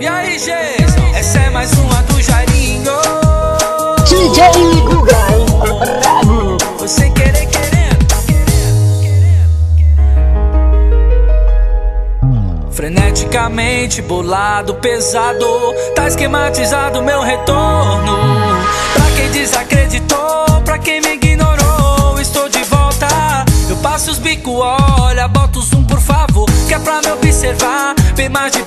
E aí, Jason? Essa é mais uma do Jairinho. DJ Guga, bravo. Você querer, querendo. Freneticamente bolado, pesado. Tá esquematizado meu retorno. Pra quem desacreditou, pra quem me ignorou, estou de volta. Eu passo os bico, olha, bota o zoom por favor. Que é pra me observar, bem mais de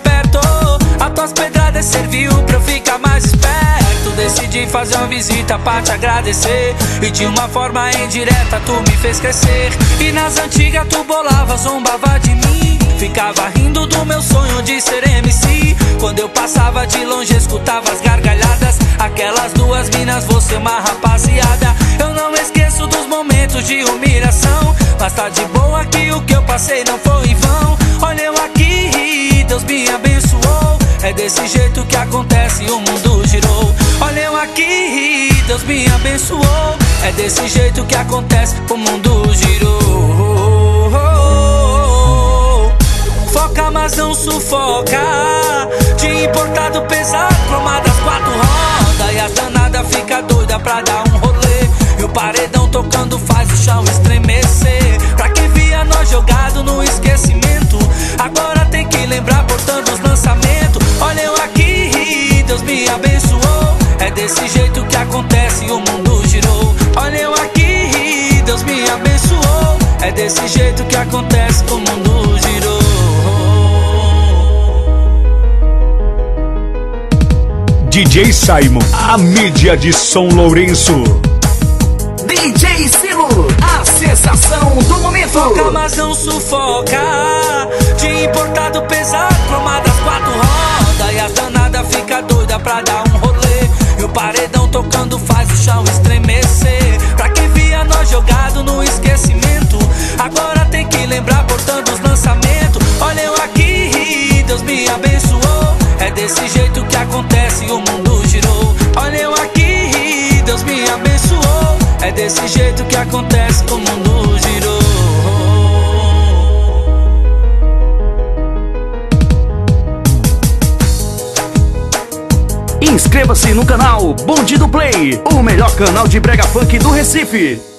tuas pedradas serviu pra eu ficar mais esperto. Decidi fazer uma visita pra te agradecer. E de uma forma indireta tu me fez crescer. E nas antigas tu bolava, zombava de mim. Ficava rindo do meu sonho de ser MC. Quando eu passava de longe, escutava as gargalhadas. Aquelas duas minas, você uma rapaziada. Eu não esqueço dos momentos de humilhação. Mas tá de boa que o que eu passei não foi em vão. É desse jeito que acontece, o mundo girou. Olha eu aqui, Deus me abençoou. É desse jeito que acontece, o mundo girou. Foca, mas não sufoca. De importado pesado, cromadas quatro rodas. E a danada fica doida pra dar um rolê. E o paredão tocando faz o chão estremecer. Desse jeito que acontece, o mundo girou. Olha eu aqui, Deus me abençoou. É desse jeito que acontece, o mundo girou. DJ Simon, a mídia de São Lourenço. DJ Silo, a sensação do momento. Foca, mas não sufoca. Tocando faz o chão estremecer. Pra quem via nós jogado no esquecimento, agora tem que lembrar portando os lançamentos. Olha eu aqui, Deus me abençoou. É desse jeito que acontece, o mundo girou. Olha eu aqui, Deus me abençoou. É desse jeito que acontece, o mundo girou. Inscreva-se no canal Bonde do Play, o melhor canal de brega funk do Recife.